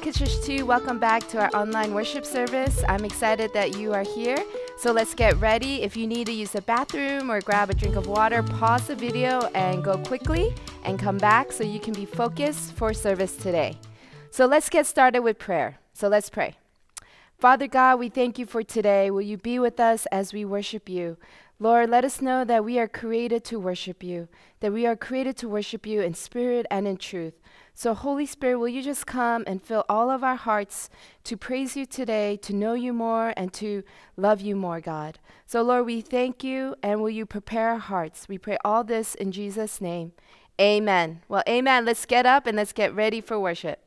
Kids Church 2, welcome back to our online worship service. I'm excited that you are here. So let's get ready. If you need to use the bathroom or grab a drink of water, pause the video and go quickly and come back so you can be focused for service today. So let's get started with prayer. So let's pray. Father God, we thank you for today. Will you be with us as we worship you? Lord, let us know that we are created to worship you, that we are created to worship you in spirit and in truth. So, Holy Spirit, will you just come and fill all of our hearts to praise you today, to know you more, and to love you more, God? So, Lord, we thank you, and will you prepare our hearts? We pray all this in Jesus' name. Amen. Well, amen. Let's get up and let's get ready for worship.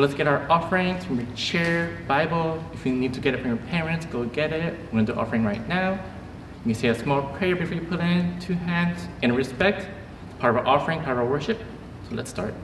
So let's get our offerings from your chair, Bible. If you need to get it from your parents, go get it. We're gonna do offering right now. You can say a small prayer before you put in two hands in respect. Part of our offering, part of our worship. So let's start.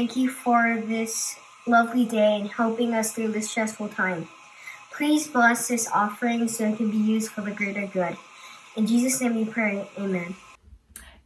Thank you for this lovely day and helping us through this stressful time. Please bless this offering so it can be used for the greater good. In Jesus' name we pray, amen.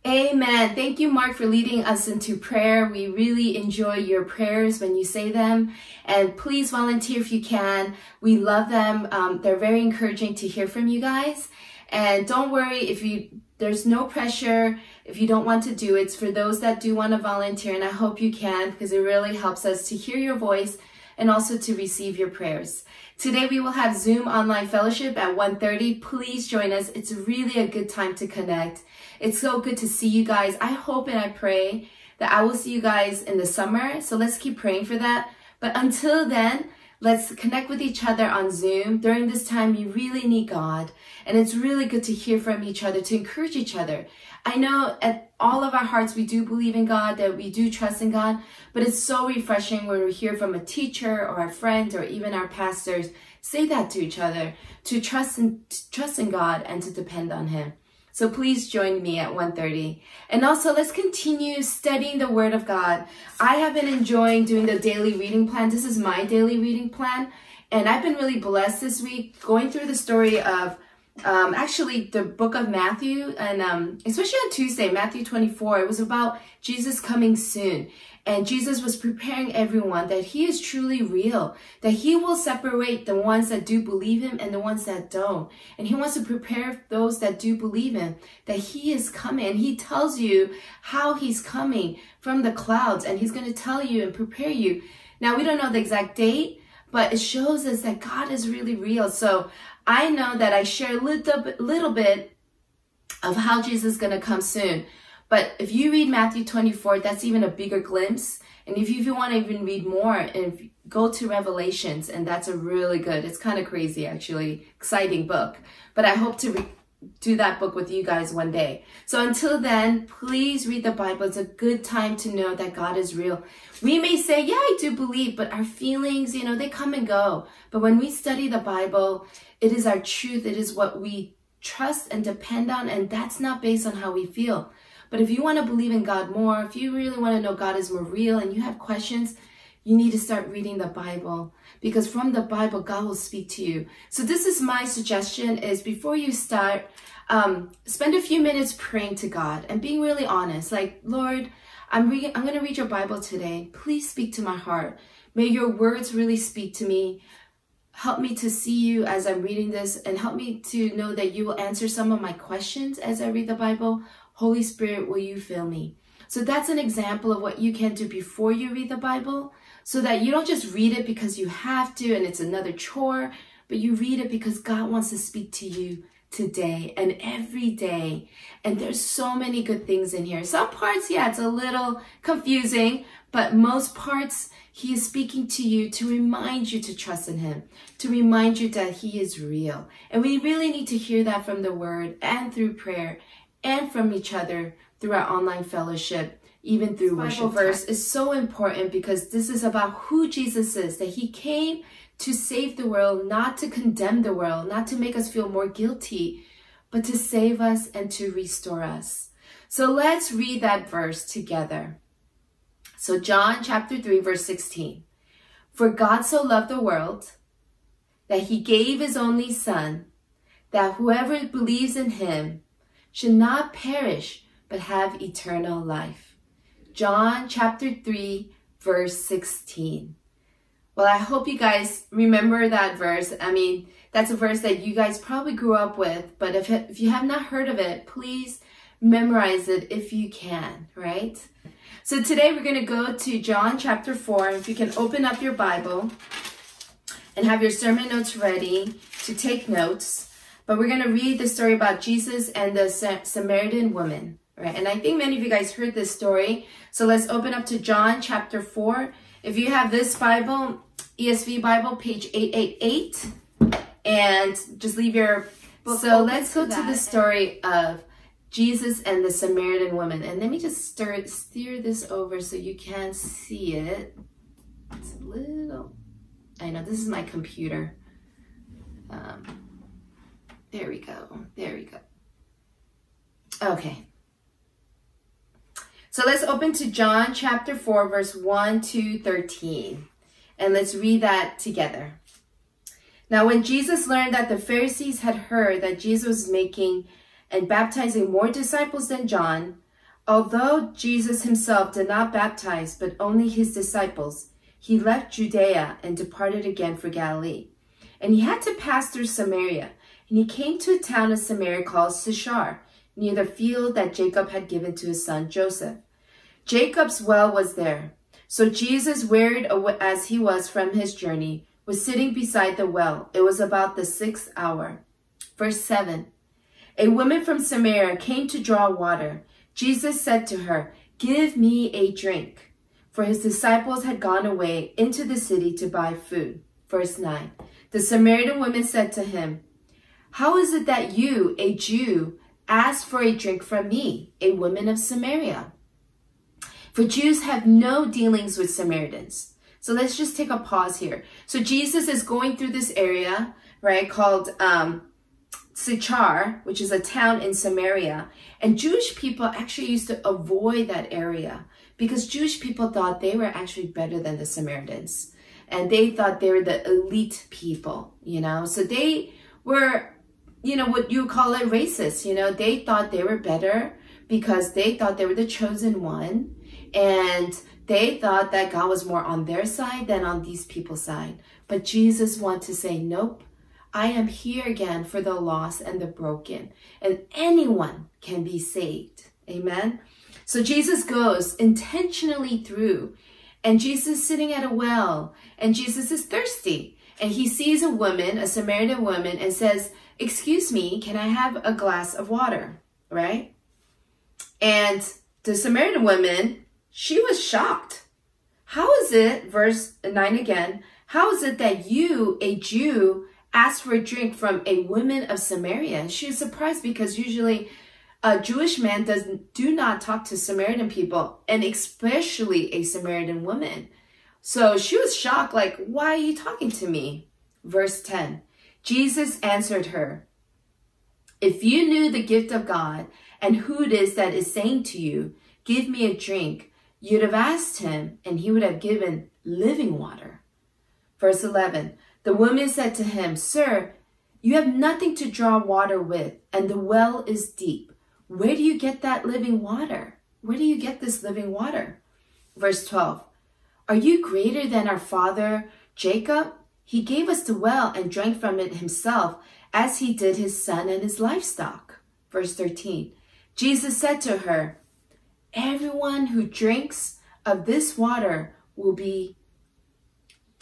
Amen. Thank you, Mark, for leading us into prayer. We really enjoy your prayers when you say them. And please volunteer if you can. We love them. Um, they're very encouraging to hear from you guys. And don't worry if you, there's no pressure if you don't want to do it. It's for those that do want to volunteer. And I hope you can because it really helps us to hear your voice and also to receive your prayers. Today we will have Zoom online fellowship at 1.30. Please join us. It's really a good time to connect. It's so good to see you guys. I hope and I pray that I will see you guys in the summer. So let's keep praying for that. But until then, let's connect with each other on Zoom. During this time, you really need God. And it's really good to hear from each other, to encourage each other. I know at all of our hearts, we do believe in God, that we do trust in God, but it's so refreshing when we hear from a teacher or a friend or even our pastors say that to each other, to trust in, to trust in God and to depend on Him. So please join me at 1.30. And also let's continue studying the Word of God. I have been enjoying doing the daily reading plan. This is my daily reading plan. And I've been really blessed this week going through the story of um, actually the book of Matthew, and um, especially on Tuesday, Matthew 24, it was about Jesus coming soon. And Jesus was preparing everyone that he is truly real, that he will separate the ones that do believe him and the ones that don't. And he wants to prepare those that do believe him that he is coming. And he tells you how he's coming from the clouds, and he's going to tell you and prepare you. Now, we don't know the exact date, but it shows us that God is really real. So I know that I share a little, little bit of how Jesus is going to come soon. But if you read Matthew 24, that's even a bigger glimpse. And if you, if you want to even read more, if go to Revelations, and that's a really good, it's kind of crazy actually, exciting book. But I hope to re- do that book with you guys one day. So until then, please read the Bible. It's a good time to know that God is real. We may say, yeah, I do believe, but our feelings, you know, they come and go. But when we study the Bible, it is our truth. It is what we trust and depend on. And that's not based on how we feel. But if you want to believe in God more, if you really want to know God is more real and you have questions, you need to start reading the Bible because from the Bible, God will speak to you. So this is my suggestion is before you start, um, spend a few minutes praying to God and being really honest. Like, Lord, I'm, re- I'm going to read your Bible today. Please speak to my heart. May your words really speak to me. Help me to see you as I'm reading this and help me to know that you will answer some of my questions as I read the Bible. Holy Spirit, will you fill me? So that's an example of what you can do before you read the Bible so that you don't just read it because you have to and it's another chore, but you read it because God wants to speak to you today and every day. And there's so many good things in here. Some parts, yeah, it's a little confusing, but most parts, He is speaking to you to remind you to trust in Him, to remind you that He is real. And we really need to hear that from the Word and through prayer and from each other through our online fellowship, even through Bible verse is so important because this is about who Jesus is, that he came to save the world, not to condemn the world, not to make us feel more guilty, but to save us and to restore us. So let's read that verse together. So John chapter 3 verse 16. For God so loved the world that he gave his only son that whoever believes in him should not perish but have eternal life. John chapter 3, verse 16. Well, I hope you guys remember that verse. I mean, that's a verse that you guys probably grew up with, but if, if you have not heard of it, please memorize it if you can, right? So today we're going to go to John chapter 4. If you can open up your Bible and have your sermon notes ready to take notes. But we're going to read the story about Jesus and the Samaritan woman, right? And I think many of you guys heard this story. So let's open up to John chapter 4. If you have this Bible, ESV Bible, page 888, and just leave your Book So let's go to that. the story of Jesus and the Samaritan woman. And let me just stir, steer this over so you can see it. It's a little, I know this is my computer. Um, there we go. There we go. Okay. So let's open to John chapter 4, verse 1 to 13. And let's read that together. Now, when Jesus learned that the Pharisees had heard that Jesus was making and baptizing more disciples than John, although Jesus himself did not baptize, but only his disciples, he left Judea and departed again for Galilee. And he had to pass through Samaria. And he came to a town of Samaria called Sychar, near the field that Jacob had given to his son Joseph. Jacob's well was there. So Jesus, wearied as he was from his journey, was sitting beside the well. It was about the sixth hour. Verse 7 A woman from Samaria came to draw water. Jesus said to her, Give me a drink. For his disciples had gone away into the city to buy food. Verse 9 The Samaritan woman said to him, How is it that you, a Jew, ask for a drink from me, a woman of Samaria? For Jews have no dealings with Samaritans. So let's just take a pause here. So Jesus is going through this area, right, called um, Sychar, which is a town in Samaria. And Jewish people actually used to avoid that area because Jewish people thought they were actually better than the Samaritans. And they thought they were the elite people, you know? So they were you know, what you call it racist. You know, they thought they were better because they thought they were the chosen one. And they thought that God was more on their side than on these people's side. But Jesus wanted to say, nope, I am here again for the lost and the broken. And anyone can be saved. Amen. So Jesus goes intentionally through, and Jesus is sitting at a well, and Jesus is thirsty. And he sees a woman, a Samaritan woman, and says, Excuse me, can I have a glass of water? Right? And the Samaritan woman, she was shocked. How is it, verse 9 again, how is it that you, a Jew, ask for a drink from a woman of Samaria? She was surprised because usually a Jewish man does do not talk to Samaritan people, and especially a Samaritan woman. So she was shocked, like, why are you talking to me? Verse 10 Jesus answered her, If you knew the gift of God and who it is that is saying to you, Give me a drink, you'd have asked him, and he would have given living water. Verse 11 The woman said to him, Sir, you have nothing to draw water with, and the well is deep. Where do you get that living water? Where do you get this living water? Verse 12 Are you greater than our father Jacob? He gave us the well and drank from it himself, as he did his son and his livestock. Verse 13 Jesus said to her, Everyone who drinks of this water will be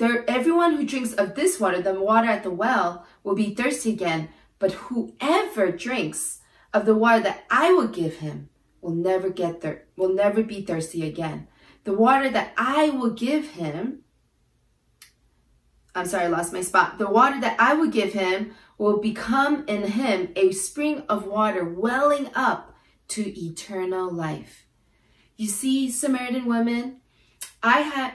everyone who drinks of this water, the water at the well, will be thirsty again. But whoever drinks of the water that I will give him will never get there, will never be thirsty again. The water that I will give him, I'm sorry, I lost my spot. The water that I will give him will become in him a spring of water welling up to eternal life. You see, Samaritan women, I had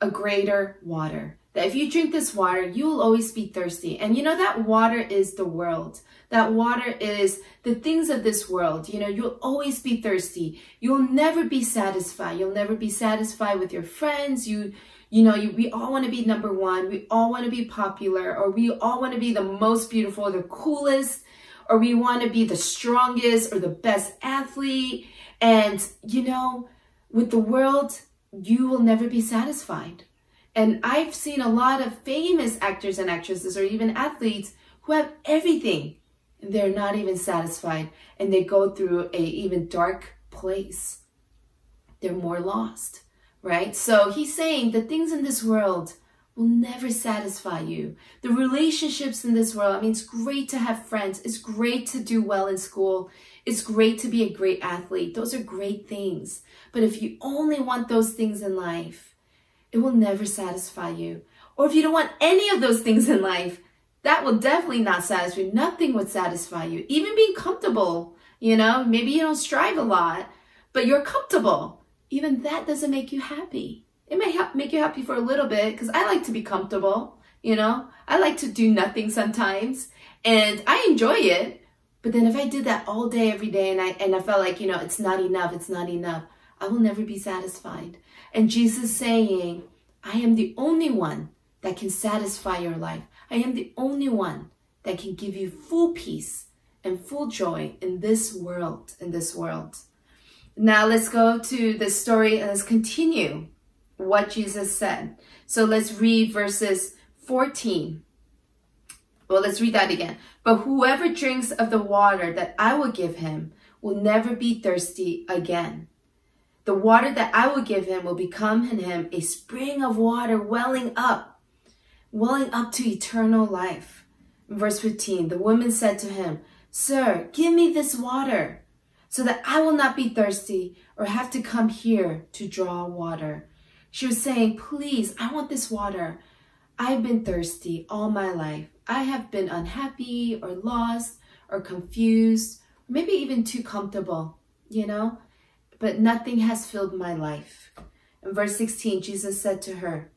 a greater water. That if you drink this water, you will always be thirsty. And you know, that water is the world. That water is the things of this world. You know, you'll always be thirsty. You'll never be satisfied. You'll never be satisfied with your friends. You, you know, you, we all want to be number one. We all want to be popular, or we all want to be the most beautiful, the coolest, or we want to be the strongest or the best athlete. And, you know, with the world, you will never be satisfied. And I've seen a lot of famous actors and actresses or even athletes who have everything and they're not even satisfied and they go through a even dark place. They're more lost, right? So he's saying the things in this world will never satisfy you. The relationships in this world, I mean, it's great to have friends. It's great to do well in school. It's great to be a great athlete. Those are great things. But if you only want those things in life, it will never satisfy you. Or if you don't want any of those things in life, that will definitely not satisfy you. Nothing would satisfy you. Even being comfortable, you know, maybe you don't strive a lot, but you're comfortable. Even that doesn't make you happy. It may ha- make you happy for a little bit because I like to be comfortable, you know. I like to do nothing sometimes and I enjoy it. But then if I did that all day, every day, and I and I felt like, you know, it's not enough, it's not enough, I will never be satisfied. And Jesus saying, I am the only one that can satisfy your life. I am the only one that can give you full peace and full joy in this world, in this world. Now let's go to the story and let's continue what Jesus said. So let's read verses 14. Well, let's read that again. But whoever drinks of the water that I will give him will never be thirsty again. The water that I will give him will become in him a spring of water welling up, welling up to eternal life. Verse 15 The woman said to him, Sir, give me this water so that I will not be thirsty or have to come here to draw water. She was saying, Please, I want this water. I've been thirsty all my life. I have been unhappy or lost or confused, maybe even too comfortable, you know? But nothing has filled my life. In verse 16, Jesus said to her,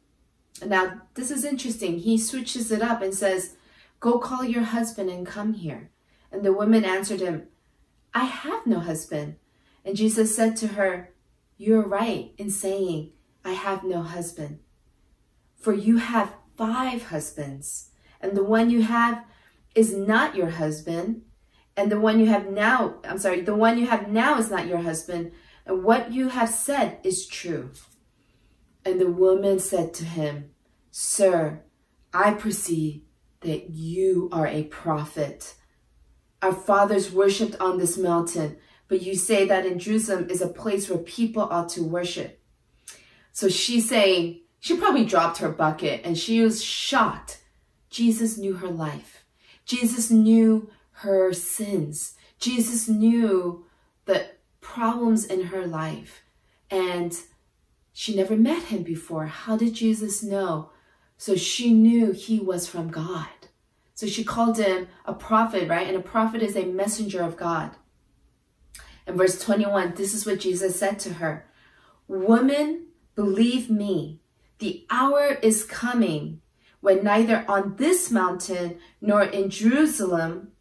Now, this is interesting. He switches it up and says, Go call your husband and come here. And the woman answered him, I have no husband. And Jesus said to her, You're right in saying, I have no husband. For you have five husbands, and the one you have is not your husband, and the one you have now, I'm sorry, the one you have now is not your husband, and what you have said is true. And the woman said to him, Sir, I perceive that you are a prophet. Our fathers worshipped on this mountain, but you say that in Jerusalem is a place where people ought to worship. So she's saying, she probably dropped her bucket and she was shocked. Jesus knew her life. Jesus knew her sins. Jesus knew the problems in her life. And she never met him before. How did Jesus know? So she knew he was from God. So she called him a prophet, right? And a prophet is a messenger of God. In verse 21, this is what Jesus said to her Woman, believe me, the hour is coming when neither on this mountain nor in Jerusalem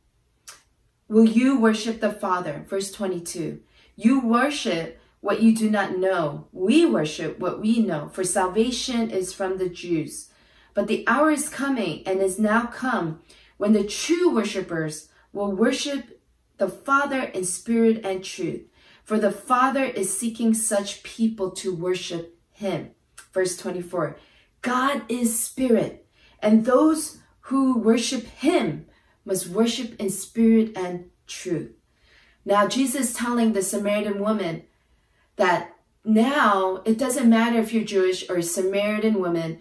will you worship the Father. Verse 22. You worship what you do not know. We worship what we know, for salvation is from the Jews. But the hour is coming and is now come when the true worshippers will worship the Father in spirit and truth. For the Father is seeking such people to worship him. Verse 24 God is spirit, and those who worship him must worship in spirit and truth. Now, Jesus is telling the Samaritan woman that now it doesn't matter if you're Jewish or a Samaritan woman,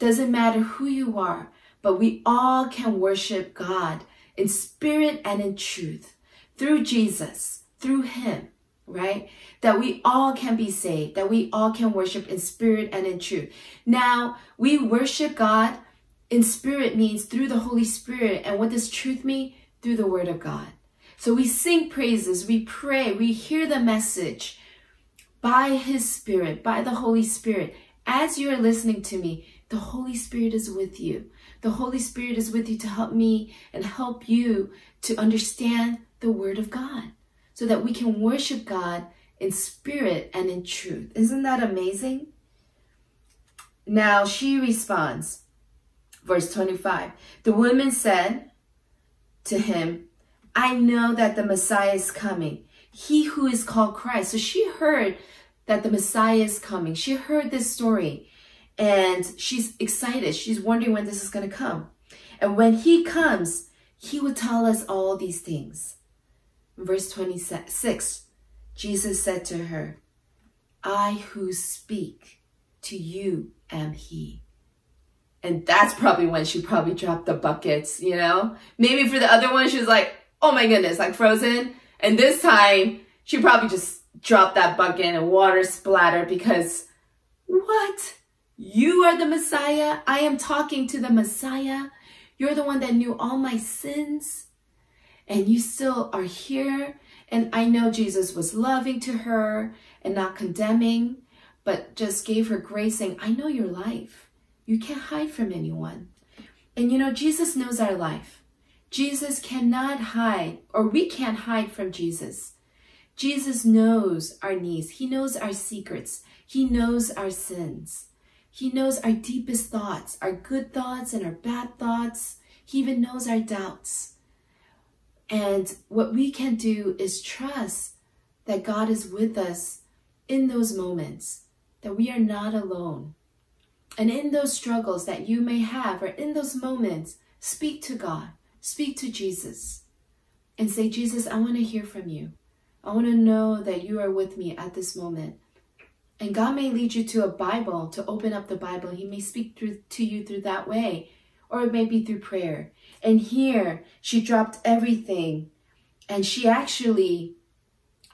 doesn't matter who you are, but we all can worship God in spirit and in truth through Jesus, through Him, right? That we all can be saved, that we all can worship in spirit and in truth. Now, we worship God in spirit means through the Holy Spirit. And what does truth mean? Through the Word of God. So we sing praises, we pray, we hear the message by His Spirit, by the Holy Spirit. As you are listening to me, the Holy Spirit is with you. The Holy Spirit is with you to help me and help you to understand the Word of God so that we can worship God in spirit and in truth. Isn't that amazing? Now she responds, verse 25. The woman said to him, I know that the Messiah is coming, he who is called Christ. So she heard that the Messiah is coming. She heard this story and she's excited. She's wondering when this is going to come. And when he comes, he will tell us all these things. Verse 26 Jesus said to her, I who speak to you am he. And that's probably when she probably dropped the buckets, you know? Maybe for the other one, she was like, oh my goodness, like frozen. And this time, she probably just dropped that bucket and water splattered because, what? You are the Messiah? I am talking to the Messiah. You're the one that knew all my sins. And you still are here. And I know Jesus was loving to her and not condemning, but just gave her grace saying, I know your life. You can't hide from anyone. And you know, Jesus knows our life. Jesus cannot hide, or we can't hide from Jesus. Jesus knows our needs. He knows our secrets. He knows our sins. He knows our deepest thoughts, our good thoughts and our bad thoughts. He even knows our doubts. And what we can do is trust that God is with us in those moments, that we are not alone. And in those struggles that you may have, or in those moments, speak to God, speak to Jesus, and say, Jesus, I want to hear from you. I want to know that you are with me at this moment. And God may lead you to a Bible, to open up the Bible. He may speak through to you through that way, or it may be through prayer. And here, she dropped everything, and she actually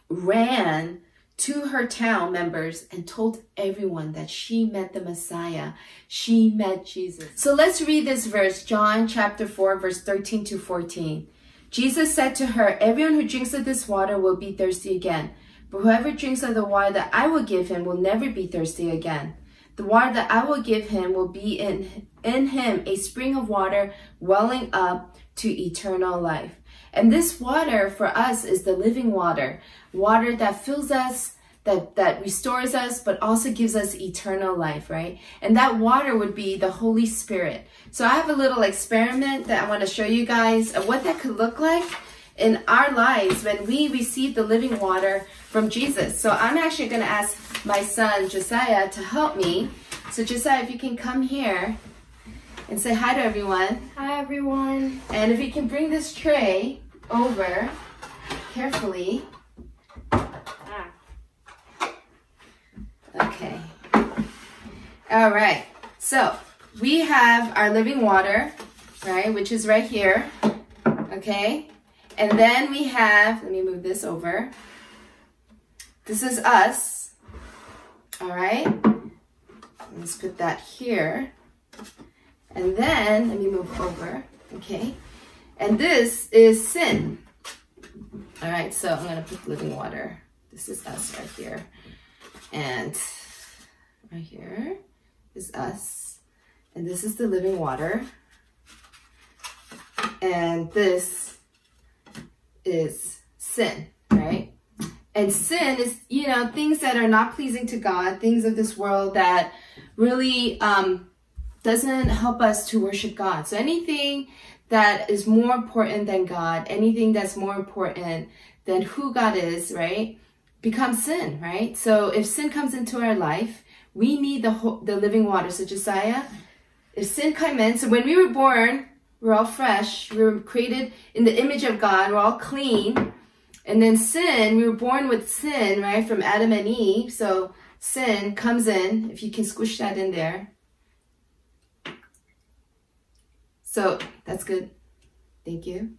ran to her town members and told everyone that she met the Messiah. She met Jesus. So let's read this verse, John chapter 4, verse 13 to 14. Jesus said to her, Everyone who drinks of this water will be thirsty again. Whoever drinks of the water that I will give him will never be thirsty again. The water that I will give him will be in, in him a spring of water welling up to eternal life. And this water for us is the living water, water that fills us, that, that restores us, but also gives us eternal life, right? And that water would be the Holy Spirit. So I have a little experiment that I want to show you guys of what that could look like in our lives when we receive the living water from Jesus. So I'm actually going to ask my son Josiah to help me. So Josiah, if you can come here and say hi to everyone. Hi, everyone. And if you can bring this tray over carefully. Ah. Okay. All right. So we have our living water, right, which is right here. Okay. And then we have, let me move this over. This is us. All right. Let's put that here. And then, let me move over. Okay. And this is sin. All right, so I'm to put living water. This is us right here. And right here is us. And this is the living water. And this is sin, right? And sin is, you know, things that are not pleasing to God, things of this world that really um, doesn't help us to worship God. So anything that is more important than God, anything that's more important than who God is, right, becomes sin, right? So if sin comes into our life, we need the the living water. So Josiah, if sin came in, so when we were born, we're all fresh. We were created in the image of God. We're all clean. And then sin, we were born with sin, right, from Adam and Eve. So sin comes in. If you can squish that in there. So that's good. Thank you.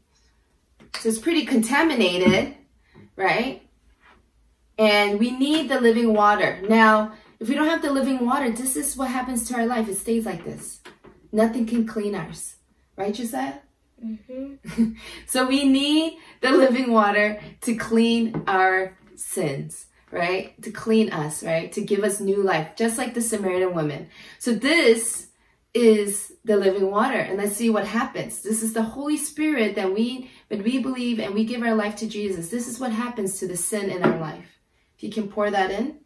So it's pretty contaminated, right? And we need the living water. Now, if we don't have the living water, this is what happens to our life. It stays like this. Nothing can clean ours. Right, Josiah? Mm-hmm. so we need the living water to clean our sins, right? To clean us, right? To give us new life, just like the Samaritan woman. So this is the living water. And let's see what happens. This is the Holy Spirit that we, when we believe and we give our life to Jesus, this is what happens to the sin in our life. If you can pour that in.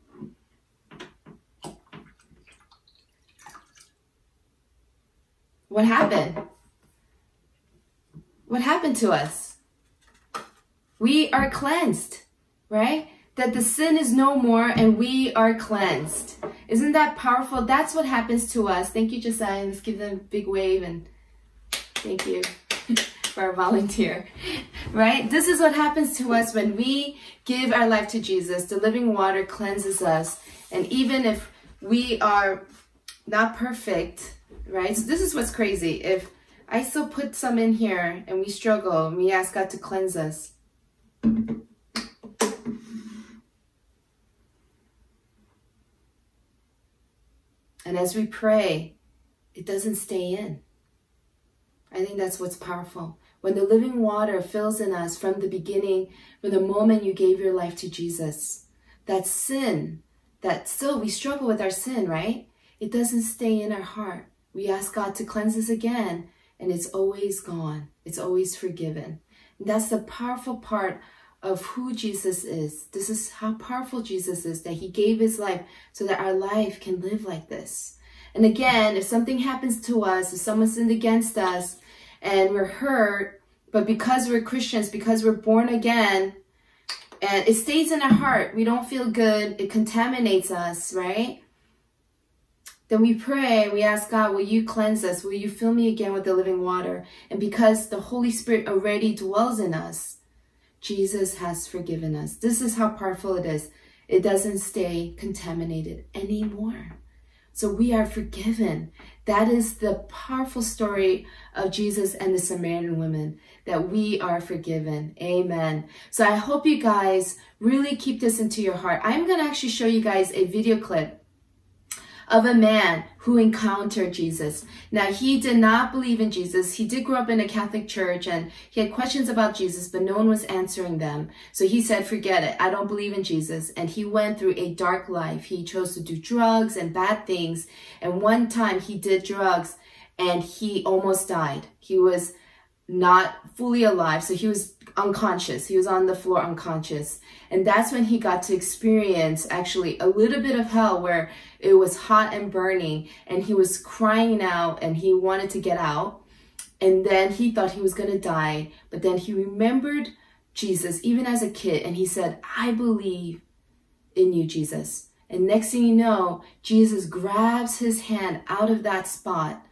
What happened? What happened to us? We are cleansed, right? That the sin is no more and we are cleansed. Isn't that powerful? That's what happens to us. Thank you, Josiah. Let's give them a big wave and thank you for our volunteer. Right? This is what happens to us when we give our life to Jesus. The living water cleanses us. And even if we are not perfect, right? So this is what's crazy. If I still put some in here and we struggle and we ask God to cleanse us. And as we pray, it doesn't stay in. I think that's what's powerful. When the living water fills in us from the beginning, from the moment you gave your life to Jesus, that sin, that still we struggle with our sin, right? It doesn't stay in our heart. We ask God to cleanse us again, and it's always gone. It's always forgiven. And that's the powerful part of who Jesus is. This is how powerful Jesus is that he gave his life so that our life can live like this. And again, if something happens to us, if someone sinned against us and we're hurt, but because we're Christians, because we're born again, and it stays in our heart, we don't feel good, it contaminates us, right? Then we pray, we ask God, will you cleanse us? Will you fill me again with the living water? And because the Holy Spirit already dwells in us, Jesus has forgiven us. This is how powerful it is. It doesn't stay contaminated anymore. So we are forgiven. That is the powerful story of Jesus and the Samaritan woman that we are forgiven. Amen. So I hope you guys really keep this into your heart. I'm going to actually show you guys a video clip of a man who encountered Jesus. Now, he did not believe in Jesus. He did grow up in a Catholic church and he had questions about Jesus, but no one was answering them. So he said, forget it. I don't believe in Jesus. And he went through a dark life. He chose to do drugs and bad things. And one time he did drugs and he almost died. He was not fully alive. So he was unconscious. He was on the floor unconscious. And that's when he got to experience actually a little bit of hell where it was hot and burning and he was crying out and he wanted to get out. And then he thought he was going to die. But then he remembered Jesus, even as a kid, and he said, I believe in you, Jesus. And next thing you know, Jesus grabs his hand out of that spot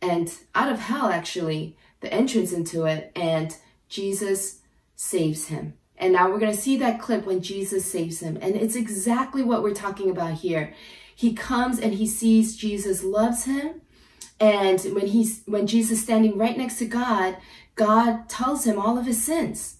and out of hell, actually, the entrance into it, and Jesus saves him. And now we're going to see that clip when Jesus saves him. And it's exactly what we're talking about here. He comes and he sees Jesus loves him. And when he's when Jesus standing right next to God, God tells him all of his sins.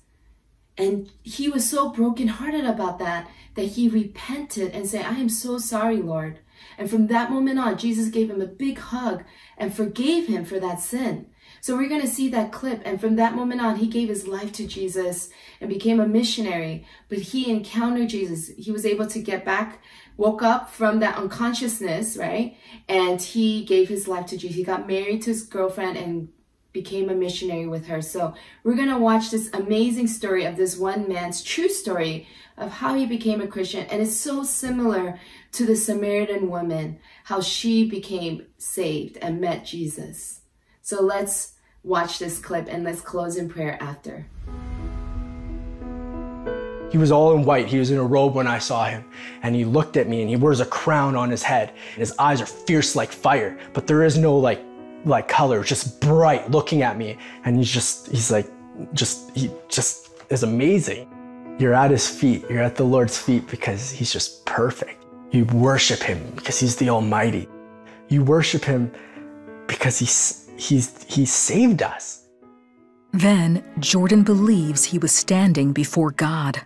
And he was so brokenhearted about that that he repented and said, I am so sorry, Lord. And from that moment on, Jesus gave him a big hug and forgave him for that sin. So we're going to see that clip. And from that moment on, he gave his life to Jesus and became a missionary. But he encountered Jesus. He was able to get back, woke up from that unconsciousness, right? And he gave his life to Jesus. He got married to his girlfriend and became a missionary with her. So we're going to watch this amazing story of this one man's true story of how he became a Christian. And it's so similar to the Samaritan woman, how she became saved and met Jesus. So let's watch this clip and let's close in prayer after. He was all in white. He was in a robe when I saw him. And he looked at me and he wears a crown on his head. And his eyes are fierce like fire, but there is no like like color, just bright looking at me. And he's just he's like just he just is amazing. You're at his feet. You're at the Lord's feet because he's just perfect. You worship him because he's the almighty. You worship him because he's he's he saved us. Then Jordan believes he was standing before God.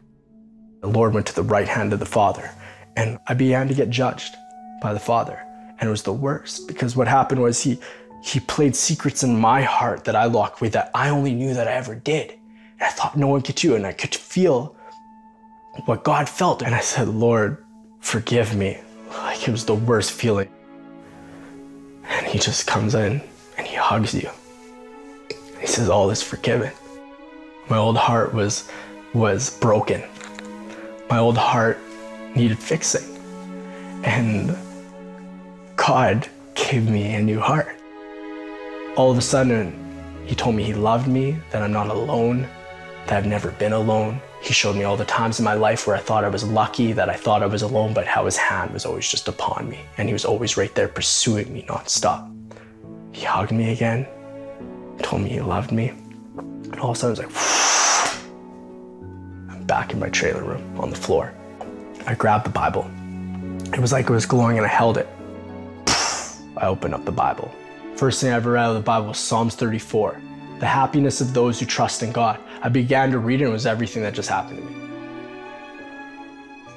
The Lord went to the right hand of the Father, and I began to get judged by the Father. And it was the worst because what happened was he he played secrets in my heart that I locked away that I only knew that I ever did. And I thought no one could do, and I could feel what God felt. And I said, Lord, forgive me. Like it was the worst feeling. And he just comes in and he hugs you. He says, All is forgiven. My old heart was was broken my old heart needed fixing. And God gave me a new heart. All of a sudden, He told me He loved me, that I'm not alone, that I've never been alone. He showed me all the times in my life where I thought I was lucky, that I thought I was alone, but how His hand was always just upon me. And He was always right there pursuing me nonstop. He hugged me again, told me He loved me. And all of a sudden, it was like, I'm back in my trailer room on the floor. I grabbed the Bible. It was like it was glowing and I held it. I opened up the Bible. First thing I ever read out of the Bible was Psalms 34. The happiness of those who trust in God. I began to read it and it was everything that just happened to me.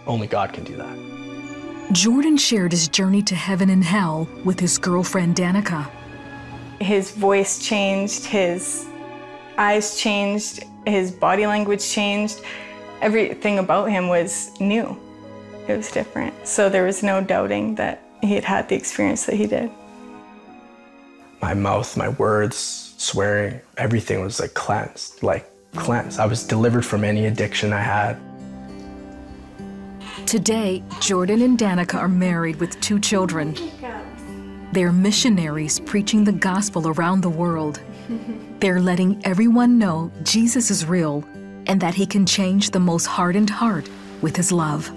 Only God can do that. Jordan shared his journey to heaven and hell with his girlfriend Danica. His voice changed, his eyes changed, his body language changed. Everything about him was new. It was different. So there was no doubting that he had had the experience that he did. My mouth, my words, swearing, everything was like cleansed, like cleansed. I was delivered from any addiction I had. Today, Jordan and Danica are married with two children. They're missionaries preaching the gospel around the world. They're letting everyone know Jesus is real and that he can change the most hardened heart with his love.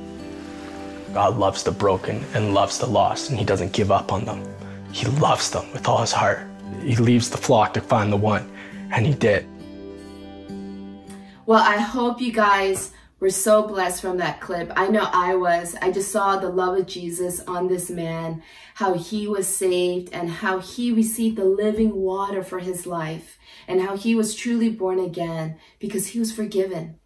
God loves the broken and loves the lost, and He doesn't give up on them. He loves them with all His heart. He leaves the flock to find the one, and He did. Well, I hope you guys were so blessed from that clip. I know I was. I just saw the love of Jesus on this man, how he was saved, and how he received the living water for his life, and how he was truly born again because he was forgiven.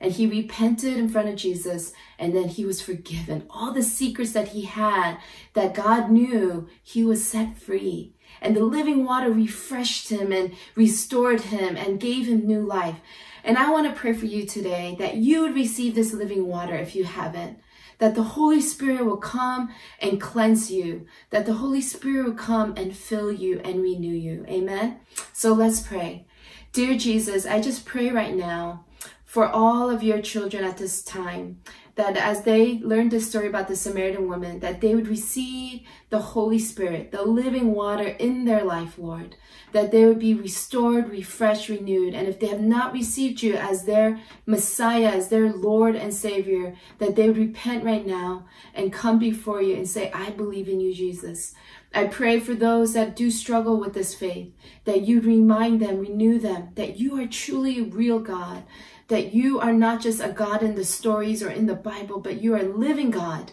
And he repented in front of Jesus, and then he was forgiven. All the secrets that he had that God knew, he was set free. And the living water refreshed him and restored him and gave him new life. And I want to pray for you today that you would receive this living water if you haven't. That the Holy Spirit will come and cleanse you. That the Holy Spirit will come and fill you and renew you. Amen. So let's pray. Dear Jesus, I just pray right now for all of your children at this time that as they learned this story about the Samaritan woman, that they would receive the Holy Spirit, the living water in their life, Lord, that they would be restored, refreshed, renewed. And if they have not received you as their Messiah, as their Lord and Savior, that they would repent right now and come before you and say, I believe in you, Jesus. I pray for those that do struggle with this faith, that you remind them, renew them, that you are truly a real God, that you are not just a God in the stories or in the Bible, but you are a living God,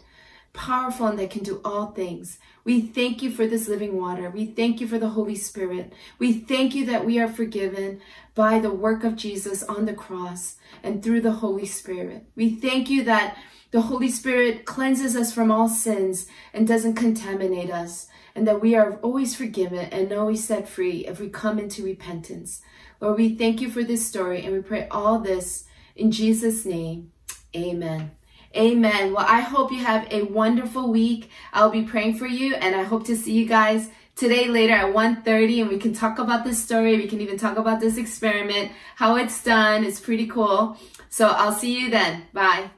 powerful and that can do all things. We thank you for this living water. We thank you for the Holy Spirit. We thank you that we are forgiven by the work of Jesus on the cross and through the Holy Spirit. We thank you that the Holy Spirit cleanses us from all sins and doesn't contaminate us, and that we are always forgiven and always set free if we come into repentance. Lord, we thank you for this story and we pray all this in Jesus' name. Amen. Amen. Well, I hope you have a wonderful week. I'll be praying for you and I hope to see you guys today later at 1.30 and we can talk about this story. We can even talk about this experiment, how it's done. It's pretty cool. So I'll see you then. Bye.